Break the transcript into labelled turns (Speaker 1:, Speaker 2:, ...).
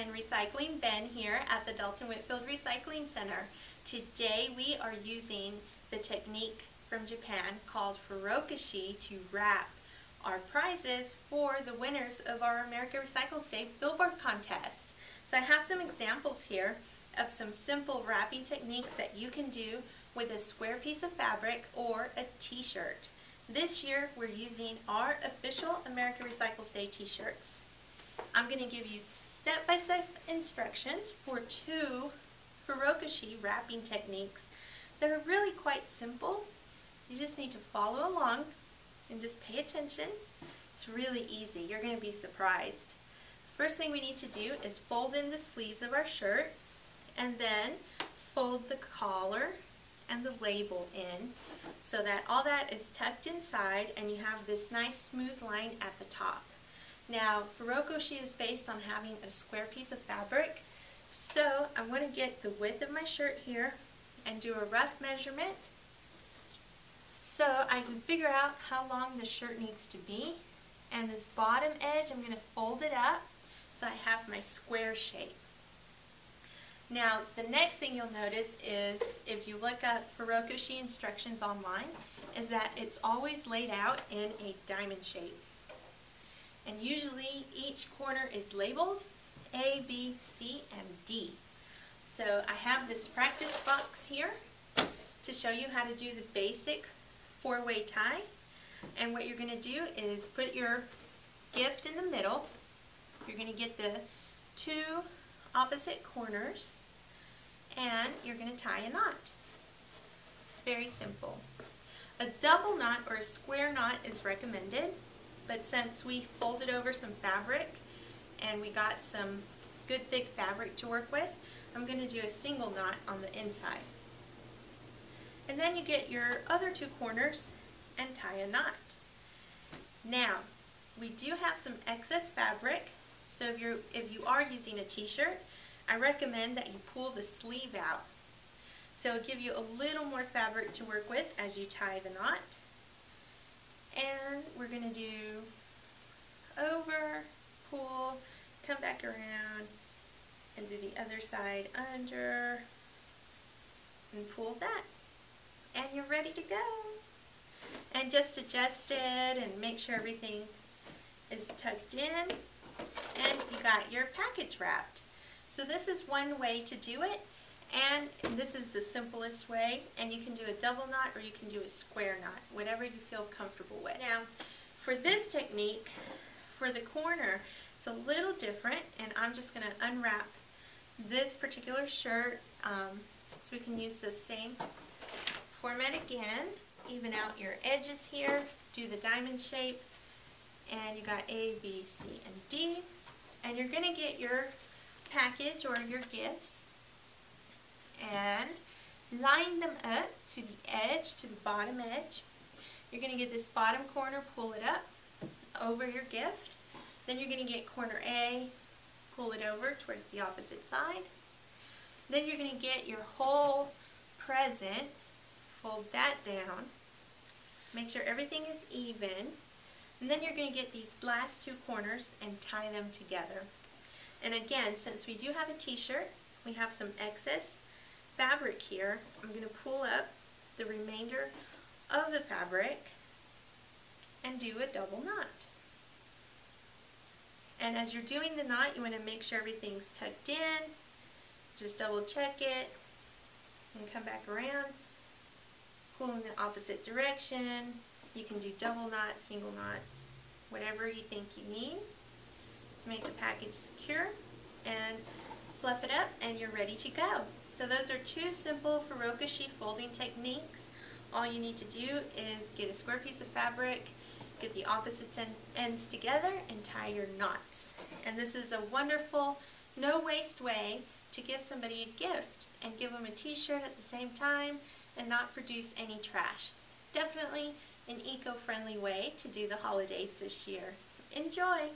Speaker 1: And Recycling Ben here at the Dalton Whitfield Recycling Center. Today we are using the technique from Japan called furokashi to wrap our prizes for the winners of our America Recycles Day billboard contest. So I have some examples here of some simple wrapping techniques that you can do with a square piece of fabric or a t-shirt. This year we're using our official America Recycles Day t-shirts. I'm going to give you step-by-step -step instructions for two furokashi wrapping techniques that are really quite simple. You just need to follow along and just pay attention. It's really easy. You're going to be surprised. First thing we need to do is fold in the sleeves of our shirt and then fold the collar and the label in so that all that is tucked inside and you have this nice smooth line at the top. Now, furokashi is based on having a square piece of fabric, so I'm going to get the width of my shirt here and do a rough measurement so I can figure out how long the shirt needs to be. And this bottom edge, I'm going to fold it up so I have my square shape. Now, the next thing you'll notice is if you look up furokashi instructions online, is that it's always laid out in a diamond shape. And usually each corner is labeled A, B, C, and D. So I have this practice box here to show you how to do the basic four-way tie. And what you're going to do is put your gift in the middle. You're going to get the two opposite corners and you're going to tie a knot. It's very simple. A double knot or a square knot is recommended, but since we folded over some fabric and we got some good thick fabric to work with, I'm going to do a single knot on the inside. And then you get your other two corners and tie a knot. Now, we do have some excess fabric, so if, you're, if you are using a t-shirt, I recommend that you pull the sleeve out. So it'll give you a little more fabric to work with as you tie the knot. And we're going to do over, pull, come back around, and do the other side under, and pull that. And you're ready to go. And just adjust it and make sure everything is tucked in. And you got your package wrapped. So this is one way to do it. And this is the simplest way. And you can do a double knot or you can do a square knot, whatever you feel comfortable with. Now, for this technique, for the corner, it's a little different. And I'm just going to unwrap this particular shirt um, so we can use the same format again. Even out your edges here. Do the diamond shape. And you got A, B, C, and D. And you're going to get your package or your gifts and line them up to the edge, to the bottom edge. You're going to get this bottom corner, pull it up over your gift. Then you're going to get corner A, pull it over towards the opposite side. Then you're going to get your whole present, fold that down, make sure everything is even, and then you're going to get these last two corners and tie them together. And again, since we do have a t-shirt, we have some excess fabric here. I'm going to pull up the remainder of the fabric and do a double knot. And as you're doing the knot, you want to make sure everything's tucked in. Just double check it and come back around. Pull in the opposite direction. You can do double knot, single knot, whatever you think you need to make the package secure and fluff it up and you're ready to go. So those are two simple furokashi folding techniques. All you need to do is get a square piece of fabric, get the opposite ends together and tie your knots. And this is a wonderful, no waste way to give somebody a gift and give them a t-shirt at the same time and not produce any trash. Definitely an eco-friendly way to do the holidays this year. Enjoy!